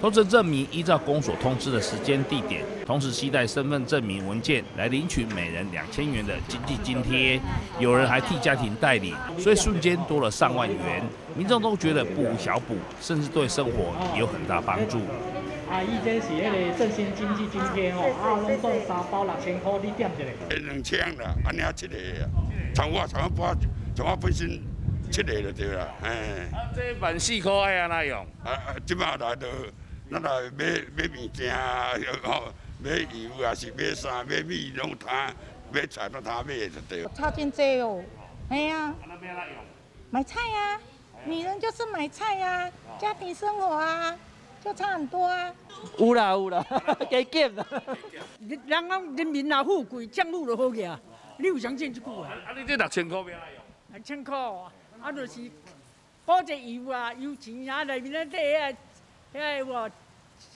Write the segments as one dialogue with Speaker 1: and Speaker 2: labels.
Speaker 1: 投资证明依照公所通知的时间地点，同时携带身份证明文件来领取每人两千元的经济津贴。有人还替家庭代理，所以瞬间多了上万元。民众都觉得不无小补，甚至对生活有很大帮助。
Speaker 2: 啊，伊这是迄个振兴经济津贴哦，啊，拢做三包六千块，你点一个？
Speaker 3: 两千啦，安尼啊七个啊，从我从我包，从我本身七个就对啦，哎。
Speaker 1: 啊，这万四块安那用？
Speaker 3: 啊啊，即马来都，咱来买买物件啊，吼，买油啊是买衫买米拢摊，买菜都摊买就对。
Speaker 4: 差真济哦，哎呀。买菜呀，女人就是买菜呀，家庭生活啊。就差很多啊！
Speaker 2: 有啦有啦，加减啦。人讲人民啊富贵，政府就好个啊。你有相信这句啊？
Speaker 1: 啊，你这六千块要哪用？
Speaker 2: 六千块，啊，就是补这油啊、油钱啊，内面那啲啊，遐个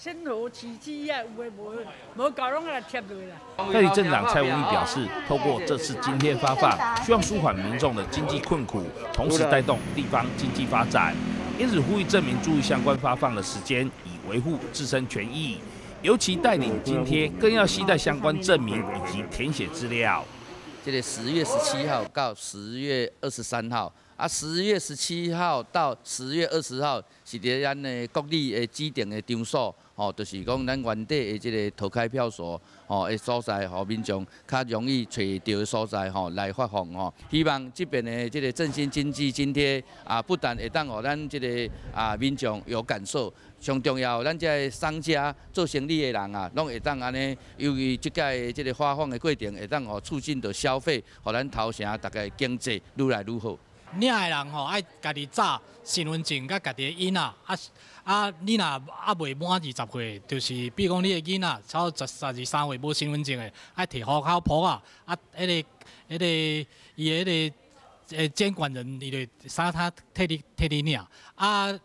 Speaker 2: 生活起居啊，有诶无？无够拢来贴落啦。
Speaker 1: 代理镇长蔡文义表示，透过这次津贴发放，希望舒缓民众的经济困苦，同时带动地方经济发展。因此呼吁证明注意相关发放的时间，以维护自身权益。尤其带领津贴，更要携带相关证明以及填写资料。
Speaker 5: 这个十月十七号到十月二十三号，啊，十月十七号到十月二十号是伫咱的国立的指定的场所。吼，就是讲咱原地的即个投开票所，吼的所在，吼民众较容易找到的所在，吼来发放吼。希望这边的即个振兴经济津贴啊，不但会当互咱即个啊民众有感受，上重要，咱这商家做生意的人啊，拢会当安尼，由于即届即个发放的过程，会当互促进到消费，互咱头城大家经济愈来愈好。
Speaker 6: 领的人吼爱家己找身份证，甲家己的囡仔啊啊！你若啊未满二十岁，就是比如讲你的囡仔超十十二三岁无身份证的，爱摕户口簿啊啊！迄个迄个伊的迄个诶监管人伊就啥他替你替你领啊。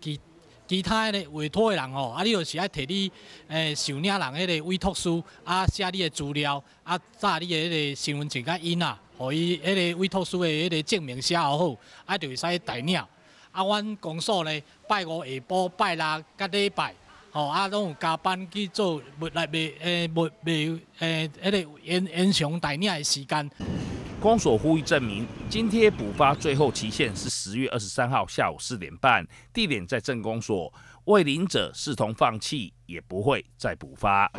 Speaker 6: 其其他的委托的人吼，啊你就是爱摕你诶受领人迄个委托书啊，写你的资料啊，炸你的迄个身份证甲印啊。哦伊迄个委托书的迄个证明写好好，啊，就会使代领。啊，阮公所呢，拜五下晡、拜六甲礼拜，吼啊，拢有加班去做，物来未诶，物未诶，迄个延延长代领的时间。
Speaker 1: 公所呼吁证明，津贴补发最后期限是十月二十三号下午四点半，地点在镇公所。未领者视同放弃，也不会再补发。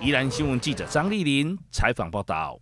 Speaker 1: 宜兰新闻记者张丽玲采访报道。